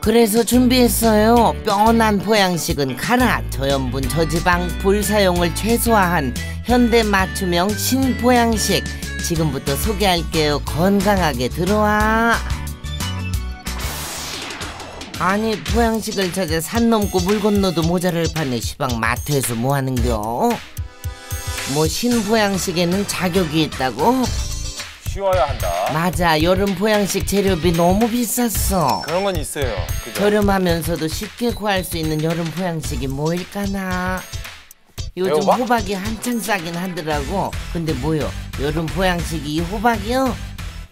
그래서 준비했어요. 뼈난 보양식은 가라. 저염분 저지방 불 사용을 최소화한 현대 맞춤형 신보양식. 지금부터 소개할게요. 건강하게 들어와. 아니 보양식을 찾아 산 넘고 물 건너도 모자를 파네 시방 마트에서 뭐 하는겨? 뭐 신보양식에는 자격이 있다고? 쉬어야 한다. 맞아 여름 보양식 재료비 너무 비쌌어 그런 건 있어요. 그죠? 저렴하면서도 쉽게 구할 수 있는 여름 보양식이 뭐일까나 요즘 애호박? 호박이 한창 싸긴 하더라고 근데 뭐요 여름 보양식이 이 호박이요?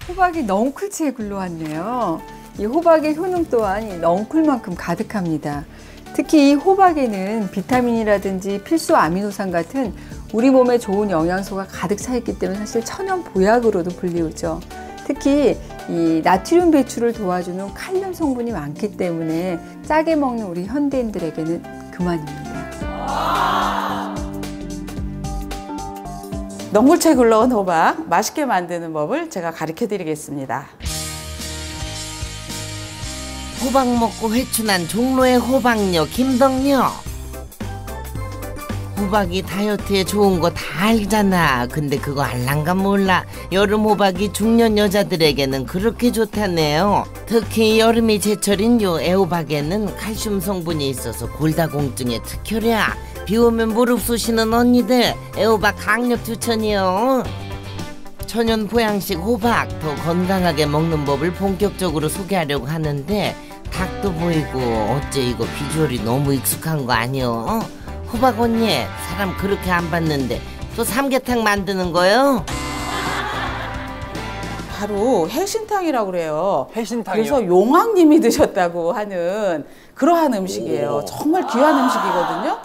호박이 넝쿨치에 굴러왔네요. 이 호박의 효능 또한 이 넝쿨만큼 가득합니다. 특히 이 호박에는 비타민이라든지 필수 아미노산 같은 우리 몸에 좋은 영양소가 가득 차 있기 때문에 사실 천연 보약으로도 불리우죠. 특히 이 나트륨 배출을 도와주는 칼륨 성분이 많기 때문에 짜게 먹는 우리 현대인들에게는 그만입니다. 넝굴채 굴러온 호박 맛있게 만드는 법을 제가 가르쳐 드리겠습니다. 호박 먹고 회춘한 종로의 호박녀 김덕녀 호박이 다이어트에 좋은 거 다 알잖아. 근데 그거 알란가 몰라. 여름 호박이 중년 여자들에게는 그렇게 좋다네요. 특히 여름이 제철인 요 애호박에는 칼슘 성분이 있어서 골다공증에 특효랴 비 오면 무릎 쑤시는 언니들 애호박 강력 추천이요. 천연 보양식 호박 더 건강하게 먹는 법을 본격적으로 소개하려고 하는데 닭도 보이고 어째 이거 비주얼이 너무 익숙한 거 아니요? 호박 언니 사람 그렇게 안 봤는데 또 삼계탕 만드는 거요? 바로 해신탕이라고 그래요. 해신탕이요? 그래서 용왕님이 드셨다고 하는 그러한 음식이에요. 정말 귀한 음식이거든요.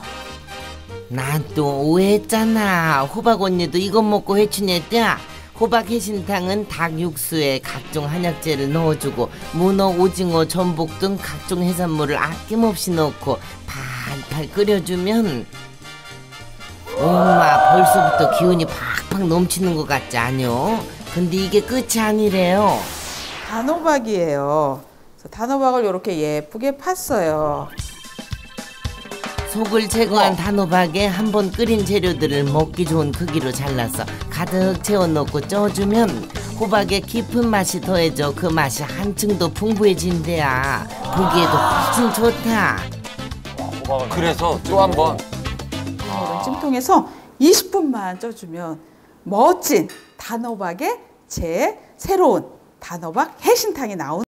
난 또 오해했잖아 호박 언니도 이것 먹고 회춘했다 호박 해신탕은 닭 육수에 각종 한약재를 넣어주고 문어, 오징어, 전복 등 각종 해산물을 아낌없이 넣고 팔 팔 끓여주면 엄마 벌써부터 기운이 팍팍 넘치는 것 같지 않요? 근데 이게 끝이 아니래요 단호박이에요. 단호박을 이렇게 예쁘게 팠어요. 속을 제거한 단호박에 한 번 끓인 재료들을 먹기 좋은 크기로 잘라서 가득 채워넣고 쪄주면 호박의 깊은 맛이 더해져 그 맛이 한층 더 풍부해진대야 보기에도 훨씬 좋다 그래서 또 한 번. 이런 찜통에서 20분만 쪄주면 멋진 단호박의 제 새로운 단호박 해신탕이 나오는